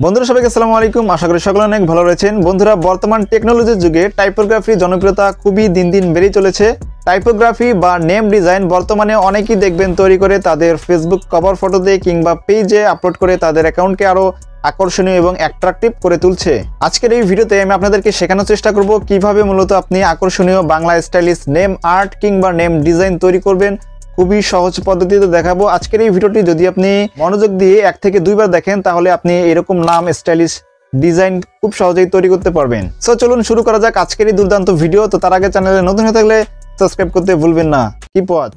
বন্ধুরা, সবাইকে আসসালামু আলাইকুম। আশা করি সকলে অনেক ভালো রয়েছেন। বন্ধুরা, বর্তমান টেকনোলজির যুগে টাইপোগ্রাফির জনপ্রিয়তা খুবই দিন দিন বেড়েই চলেছে। টাইপোগ্রাফি বা নেম ডিজাইন বর্তমানে অনেকেই দেখবেন তৈরি করে তাদের ফেসবুক কভার ফটোতে কিংবা পেজে আপলোড করে তাদের অ্যাকাউন্টকে আরও আকর্ষণীয় এবং অ্যাট্রাকটিভ করে তুলছে। আজকের এই ভিডিওতে আমি আপনাদেরকে শেখানোর চেষ্টা করব কীভাবে মূলত আপনি আকর্ষণীয় বাংলা স্টাইলিশ নেম আর্ট কিংবা নেম ডিজাইন তৈরি করবেন। খুবই সহজ পদ্ধতিতে দেখাবো। আজকের এই ভিডিওটি যদি আপনি মনোযোগ দিয়ে এক থেকে দুইবার দেখেন, তাহলে আপনি এরকম নাম, স্টাইলিশ ডিজাইন খুব সহজেই তৈরি করতে পারবেন। সো চলুন শুরু করা যাক আজকের এই দুর্দান্ত ভিডিও। তো তার আগে চ্যানেলে নতুন হয়ে থাকলে সাবস্ক্রাইব করতে ভুলবেন না। কি ওয়াচ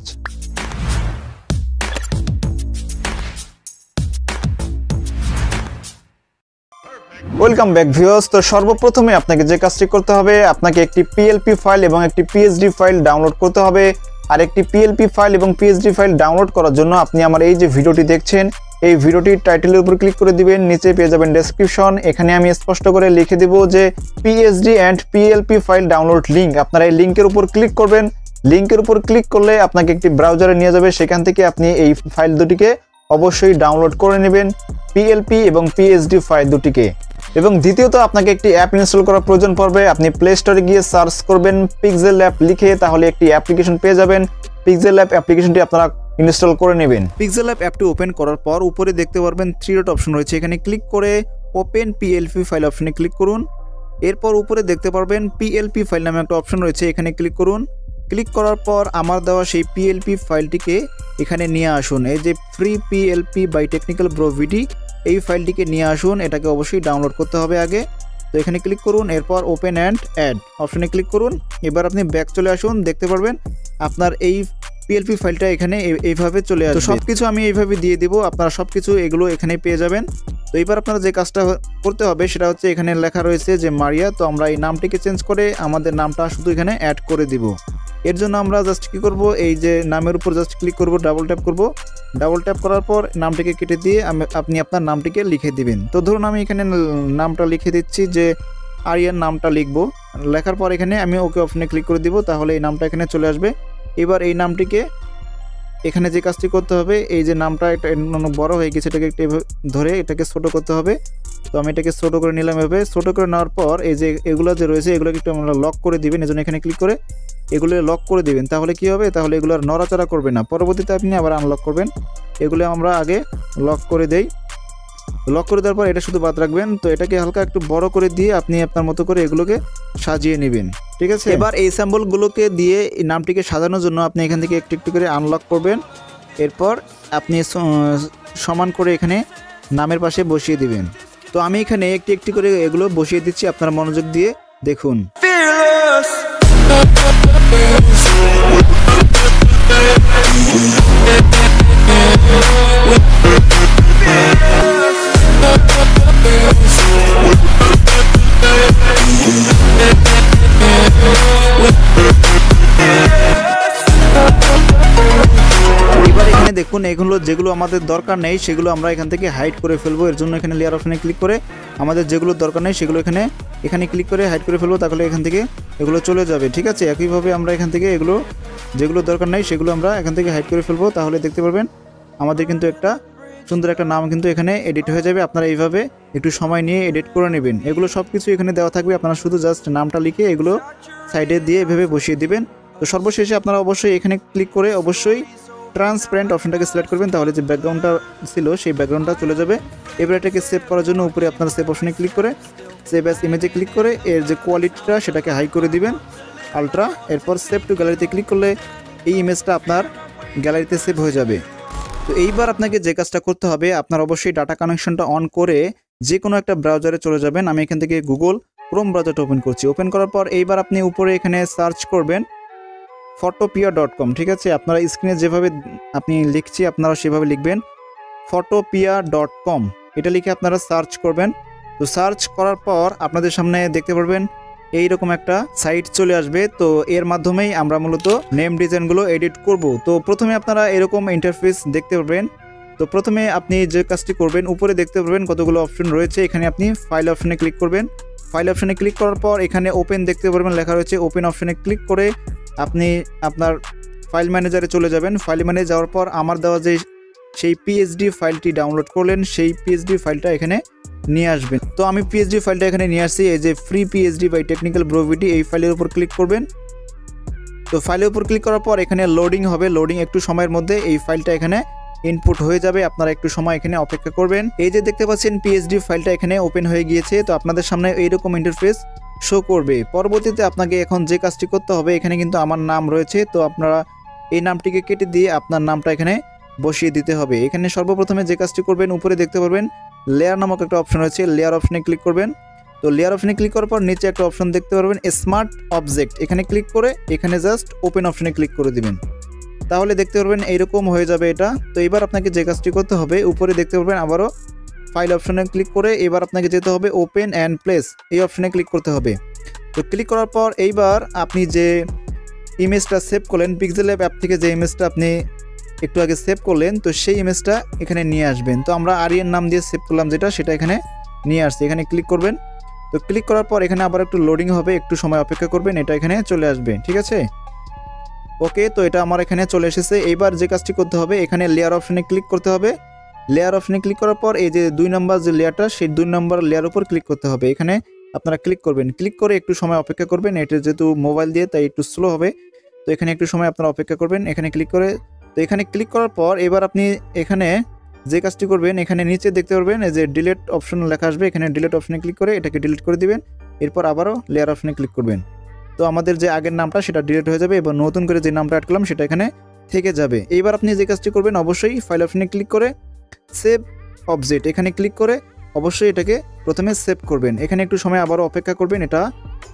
ওয়েলকাম ব্যাক ভিউয়ার্স তো সর্বপ্রথমে আপনাকে যে কাজটি করতে হবে, আপনাকে একটি পিএলপি ফাইল এবং একটি পিএইচডি ফাইল ডাউনলোড করতে হবে। আর একটি পিএলপি ফাইল এবং পিএইচডি ফাইল ডাউনলোড করার জন্য আপনি আমার এই যে ভিডিওটি দেখছেন, এই ভিডিওটির টাইটেলের উপর ক্লিক করে দিবেন, নিচে পেয়ে যাবেন ডেসক্রিপশন এখানে আমি স্পষ্ট করে লিখে দিব যে PhD and PLP file download link আপনারা এই লিঙ্কের উপর ক্লিক করবেন। লিঙ্কের উপর ক্লিক করলে আপনাকে একটি ব্রাউজারে নিয়ে যাবে। সেখান থেকে আপনি এই ফাইল দুটিকে অবশ্যই ডাউনলোড করে নেবেন পিএলপি এবং পিএইচডি ফাইল দুটিকে। এবং দ্বিতীয়ত, আপনাকে একটি অ্যাপ ইনস্টল করার প্রয়োজন পড়বে। আপনি প্লে স্টোরে গিয়ে সার্চ করবেন পিক্সেল অ্যাপ লিখে, তাহলে একটি অ্যাপ্লিকেশন পেয়ে যাবেন। পিক্সেল অ্যাপ অ্যাপ্লিকেশনটি আপনারা ইনস্টল করে নেবেন। পিক্সেল অ্যাপ অ্যাপটি ওপেন করার পর, উপরে দেখতে পারবেন থ্রি ডট অপশন রয়েছে। এখানে ক্লিক করে ওপেন পিএলপি ফাইল অপশনে ক্লিক করুন। এরপর উপরে দেখতে পারবেন পিএলপি ফাইল নামে একটা অপশন রয়েছে, এখানে ক্লিক করুন। ক্লিক করার পর, আমার দেওয়া সেই পিএলপি ফাইলটিকে এখানে নিয়ে আসুন। এই যে ফ্রি পিএলপি বাই টেকনিক্যাল ব্রোভিডি এই ফাইলটিকে নিয়ে আসুন এটাকে অবশ্যই ডাউনলোড করতে হবে আগে। তো এখানে ক্লিক করুন এরপর ওপেন অ্যান্ড অ্যাড অপশনে ক্লিক করুন এবার আপনি ব্যাক চলে আসুন দেখতে পারবেন আপনার এই পিএলপি ফাইলটা এখানে এই- এইভাবে চলে আসবে। সব কিছু আমি এইভাবে দিয়ে দিব আপনারা সব কিছু এগুলো এখানে পেয়ে যাবেন। তো এবার আপনারা যে কাজটা করতে হবে সেটা হচ্ছে এখানে লেখা রয়েছে যে মারিয়া তো আমরা এই নামটিকে চেঞ্জ করে আমাদের নামটা শুধু এখানে অ্যাড করে দিব। এর জন্য আমরা জাস্ট কি করব এই যে নামের উপর জাস্ট ক্লিক করব ডাবল ট্যাপ করব। ডাবল ট্যাপ করার পর নামটিকে কেটে দিয়ে আপনি আপনার নামটিকে লিখে দিবেন। তো ধরুন আমি এখানে নামটা লিখে দিচ্ছি যে আরিয়ার নামটা লিখব। লেখার পর এখানে আমি ওকে অপশনে ক্লিক করে দিব, তাহলে এই নামটা এখানে চলে আসবে। এবার এই নামটিকে এখানে যে কাজটি করতে হবে, এই যে নামটা এটা অন্য বড় হয়ে গেছে, এটাকে একটু ধরে এটাকে ছোটো করতে হবে। তো আমি এটাকে ছোটো করে নিলাম এভাবে। ছোটো করে নেওয়ার পর এই যে এগুলো যে রয়েছে, এগুলোকে একটু আমরা লক করে দিবেন এজন্য এখানে ক্লিক করে এগুলো লক করে দিবেন তাহলে কি হবে? তাহলে এগুলো আর নড়াচড়া করবে না। পরবর্তীতে আপনি আবার আনলক করবেন। এগুলো আমরা আগে লক করে দেই। লক করে দেওয়ার পর এটা শুধু বাদ রাখবেন। তো এটাকে হালকা একটু বড় করে দিয়ে আপনি আপনার মতো করে এগুলোকে সাজিয়ে নেবেন। ঠিক আছে? এবার এই স্যাম্বলগুলোকে দিয়ে এই নামটিকে সাজানোর জন্য আপনি এখান থেকে একটু একটু করে আনলক করবেন। এরপর আপনি সমান করে এখানে নামের পাশে বসিয়ে দিবেন। তো আমি এখানে একটি একটি করে এগুলো বসিয়ে দিচ্ছি আপনারা মনোযোগ দিয়ে দেখুন। দেখুন, এগুলো যেগুলো আমাদের দরকার নেই, সেগুলো আমরা এখান থেকে হাইড করে ফেলব। এর জন্য এখানে লেয়ার অপশনে ক্লিক করে আমাদের যেগুলো দরকার নেই, সেগুলো এখানে এখানে ক্লিক করে হাইড করে ফেলব, তাহলে এখান থেকে এগুলো চলে যাবে, ঠিক আছে? একইভাবে আমরা এখান থেকে এগুলো, যেগুলো দরকার নেই, সেগুলো আমরা এখান থেকে হাইড করে ফেলব। তাহলে দেখতে পারবেন, আমাদের কিন্তু একটা সুন্দর একটা নাম কিন্তু এখানে এডিট হয়ে যাবে। আপনারা এইভাবে একটু সময় নিয়ে এডিট করে নেবেন। এগুলো সব কিছু এখানে দেওয়া থাকবে। আপনারা শুধু জাস্ট নামটা লিখে এগুলো সাইডে দিয়ে এভাবে বসিয়ে দিবেন। তো সর্বশেষে আপনারা অবশ্যই এখানে ক্লিক করে অবশ্যই ট্রান্সপারেন্ট অপশনটাকে সিলেক্ট করবেন, তাহলে যে ব্যাকগ্রাউন্ডটা ছিল, সেই ব্যাকগ্রাউন্ডটা চলে যাবে। এবার এটাকে সেভ করার জন্য উপরে আপনারা সেভ অপশনে ক্লিক করে সেভ অ্যাস ইমেজে ক্লিক করে, এর যে কোয়ালিটিটা সেটাকে হাই করে দিবেন আলট্রা এরপর সেভ টু গ্যালারিতে ক্লিক করলে এই ইমেজটা আপনার গ্যালারিতে সেভ হয়ে যাবে। তো এইবার আপনাকে যে কাজটা করতে হবে, আপনার অবশ্যই ডাটা কানেকশনটা অন করে যে কোনো একটা ব্রাউজারে চলে যাবেন। আমি এখান থেকে গুগল ক্রোম ব্রাউজারটা ওপেন করছি। ওপেন করার পর এইবার আপনি উপরে এখানে সার্চ করবেন। ফটোপিয়া ডট কম ঠিক আছে? আপনারা স্ক্রিনে যেভাবে আপনি লিখছি আপনারা সেভাবে লিখবেন। ফটোপিয়া ডট কম এটা লিখে আপনারা সার্চ করবেন। তো সার্চ করার পর আপনাদের সামনে দেখতে পারবেন এই রকম একটা সাইট চলে আসবে। তো এর মাধ্যমেই আমরা মূলত নেম ডিজাইনগুলো এডিট করব। তো প্রথমে আপনারা এরকম ইন্টারফেস দেখতে পারবেন। তো প্রথমে আপনি যে কাজটি করবেন, উপরে দেখতে পারবেন কতগুলো অপশন রয়েছে। এখানে আপনি ফাইল অপশনে ক্লিক করবেন। ফাইল অপশনে ক্লিক করার পর এখানে ওপেন দেখতে পারবেন, লেখা রয়েছে ওপেন অপশনে ক্লিক করে আপনি আপনার ফাইল ম্যানেজারে চলে যাবেন। ফাইল ম্যানেজারে যাওয়ার পর আমার দেওয়া যে সেই পিএইচডি ফাইলটি ডাউনলোড করলেন, সেই পিএইচডি ফাইলটা এখানে নিয়ে আসবেন। তো আমি পিএইচডি ফাইলটা এখানে নিয়ে আসছি, এই যে ফ্রি পিএইচডি বাই টেকনিক্যাল ব্রোভিটি এই ফাইলের উপর ক্লিক করবেন। তো ফাইলের উপর ক্লিক করার পর এখানে লোডিং হবে। লোডিং একটু সময়ের মধ্যে এই ফাইলটা এখানে ইনপুট হয়ে যাবে। আপনারা একটু সময় এখানে অপেক্ষা করবেন। এই যে দেখতে পাচ্ছেন পিএইচডি ফাইলটা এখানে ওপেন হয়ে গিয়েছে। তো আপনাদের সামনে এইরকম ইন্টারফেস শো করবে। পরবর্তীতে আপনাকে এখন যে কাজটি করতে হবে, এখানে কিন্তু আমার নাম রয়েছে, তো আপনারা এই নামটিকে কেটে দিয়ে আপনার নামটা এখানে বসিয়ে দিতে হবে। এখানে সর্বপ্রথমে যে কাজটি করবেন, উপরে দেখতে পারবেন লেয়ার নামক একটা অপশন রয়েছে লেয়ার অপশনে ক্লিক করবেন। তো লেয়ার অপশনে ক্লিক করার পর নিচে একটা অপশন দেখতে পারবেন স্মার্ট অবজেক্ট এখানে ক্লিক করে এখানে জাস্ট ওপেন অপশনে ক্লিক করে দিবেন। তাহলে দেখতে পারবেন, এইরকম হয়ে যাবে এটা। তো এবার আপনাকে যে কাজটি করতে হবে, উপরে দেখতে পারবেন, আবারও ফাইল অপশনে ক্লিক করে এবার আপনাকে যেতে হবে ওপেন অ্যান্ড প্লেস, এই অপশনে ক্লিক করতে হবে। তো ক্লিক করার পর এইবার আপনি যে ইমেজটা সেভ করলেন পিক্সেল অ্যাপ অ্যাপ থেকে যে ইমেজটা আপনি একটু আগে সেভ করলেন, তো সেই ইমেজটা এখানে নিয়ে আসবেন। তো আমরা আরিয়ান নাম দিয়ে সেভ করলাম যেটা, সেটা এখানে নিয়ে আসছি। এখানে ক্লিক করবেন। তো ক্লিক করার পর এখানে আবার একটু লোডিং হবে, একটু সময় অপেক্ষা করবেন, এটা এখানে চলে আসবে, ঠিক আছে? ওকে তো এটা আমার এখানে চলে এসেছে। এইবার যে কাজটি করতে হবে, এখানে লেয়ার অপশনে ক্লিক করতে হবে। লেয়ার অপশনে ক্লিক করার পর এই যে দুই নম্বর যে লেয়ারটা সেই দুই নম্বর লেয়ার উপর ক্লিক করতে হবে। এখানে আপনারা ক্লিক করবেন। ক্লিক করে একটু সময় অপেক্ষা করবেন। এটা যেহেতু মোবাইল দিয়ে, তাই একটু স্লো হবে। তো এখানে একটু সময় আপনারা অপেক্ষা করবেন। এখানে ক্লিক করে, তো এখানে ক্লিক করার পর এবার আপনি এখানে যে কাজটি করবেন, এখানে নিচে দেখতে পারবেন যে ডিলেট অপশন লেখা আসবে। এখানে ডিলেট অপশনে ক্লিক করে এটাকে ডিলিট করে দিবেন। এরপর আবারও লেয়ার অপশনে ক্লিক করবেন। তো আমাদের যে আগের নামটা, সেটা ডিলিট হয়ে যাবে এবং নতুন করে যে নামটা অ্যাড করলাম, সেটা এখানে থেকে যাবে। এইবার আপনি যে কাজটি করবেন, অবশ্যই ফাইল অপশনে ক্লিক করে সেভ অবজেক্ট এখানে ক্লিক করে অবশ্যই এটাকে প্রথমে সেভ করবেন। এখানে একটু সময় আবারও অপেক্ষা করবেন, এটা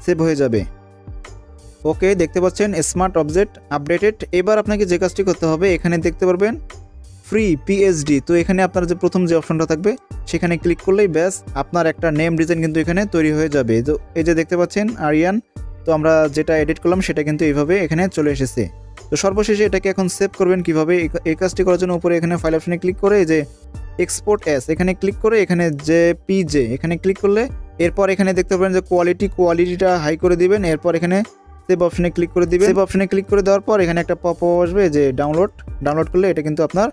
সেভ হয়ে যাবে। ওকে দেখতে পাচ্ছেন স্মার্ট অবজেক্ট আপডেটেড এবার আপনাকে যে কাজটি করতে হবে, এখানে দেখতে পারবেন ফ্রি পিএইচডি তো এখানে আপনার যে প্রথম যে অপশনটা থাকবে, সেখানে ক্লিক করলেই ব্যাস, আপনার একটা নেম ডিজাইন কিন্তু এখানে তৈরি হয়ে যাবে। তো এই যে দেখতে পাচ্ছেন আরিয়ান তো আমরা যেটা এডিট করলাম, সেটা কিন্তু এইভাবে এখানে চলে এসেছে। তো সর্বশেষে এটাকে এখন সেভ করবেন কীভাবে? এই- কাজটি করার জন্য উপরে এখানে ফাইল অপশনে ক্লিক করে যে এক্সপোর্ট এস এখানে ক্লিক করে এখানে যে পিজে এখানে ক্লিক করলে এরপর এখানে দেখতে পাবেন যে কোয়ালিটি কোয়ালিটিটা হাই করে দিবেন, এরপর এখানে সেভ অপশনে ক্লিক করে দিবেন। সেভ অপশনে ক্লিক করে দেওয়ার পর এখানে একটা পপ আসবে যে ডাউনলোড ডাউনলোড করলে এটা কিন্তু আপনার,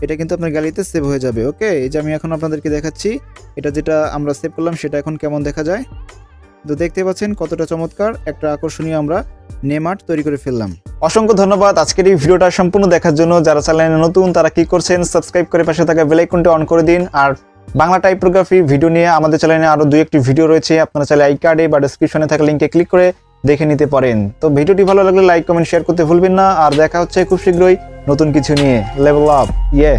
এটা কিন্তু আপনার গ্যালারিতে সেভ হয়ে যাবে ওকে এই যে আমি এখন আপনাদেরকে দেখাচ্ছি, এটা যেটা আমরা সেভ করলাম সেটা এখন কেমন দেখা যায়? তো দেখতে পাচ্ছেন কতটা চমৎকার, একটা আকর্ষণীয় আমরা নেম আর্ট তৈরি করে ফেললাম। অসংখ্য ধন্যবাদ। আজকের এই ভিডিওটা সম্পূর্ণ দেখার জন্য। যারা চ্যানেলে নতুন, তারা কি করছেন? সাবস্ক্রাইব করে পাশে থাকা বেলাইকনটি অন করে দিন। আর বাংলা টাইপোগ্রাফি ভিডিও নিয়ে আমাদের চ্যানেলে আরও দুই একটি ভিডিও রয়েছে। আপনারা চাইলে আই কার্ডে বা ডিসক্রিপশনে থাকা লিঙ্কে ক্লিক করে দেখে নিতে পারেন। তো ভিডিওটি ভালো লাগলে লাইক কমেন্ট শেয়ার করতে ভুলবেন না। আর দেখা হচ্ছে খুব শীঘ্রই নতুন কিছু নিয়ে। লেভেল আপ ইয়ে